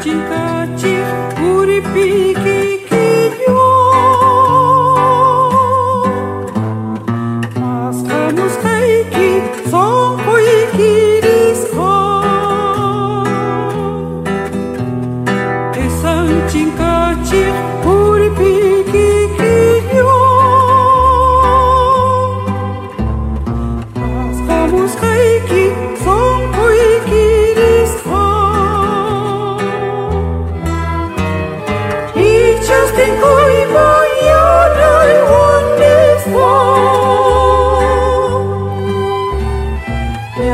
Cati, cati, curipi, kikiriô Mas canos reiki, som kuikirisco E santin cati, curipi,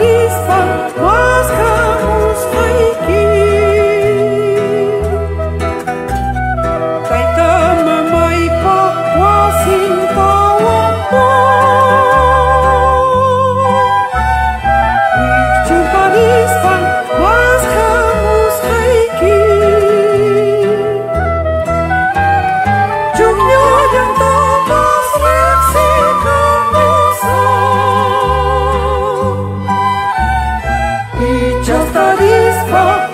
Lisa, Oh.